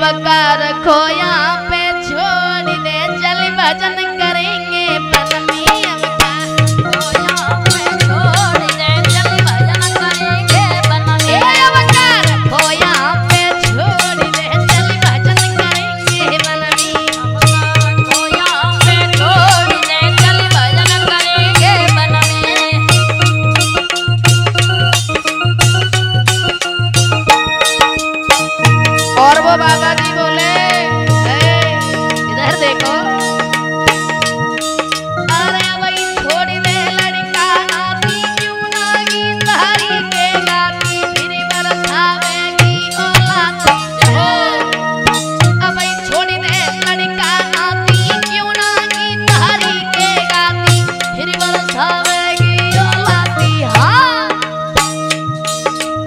सब कर खोया पे छोड़ दे चल भजन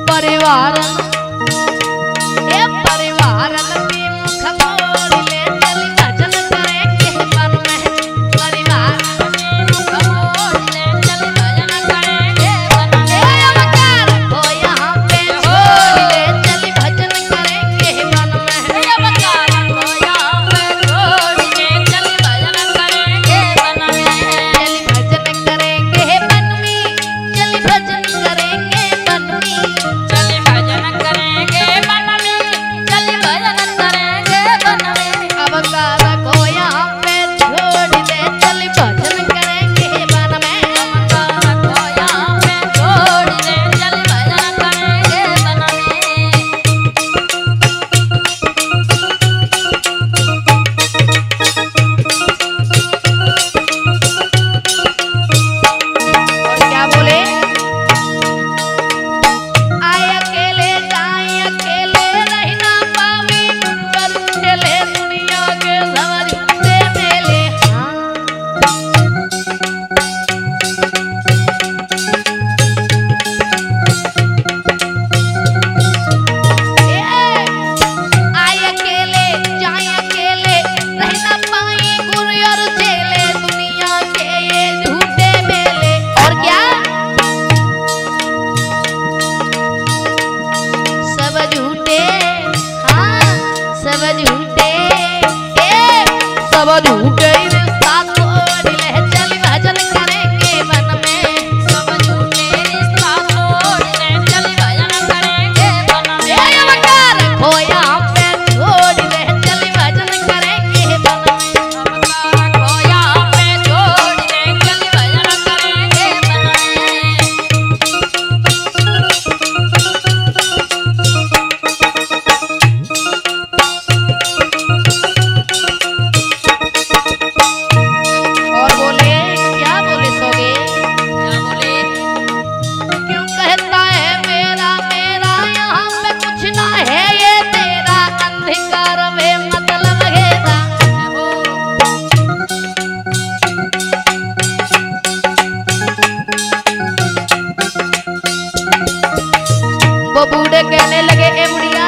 परिवार sábado, o que é लगे हे मुड़िया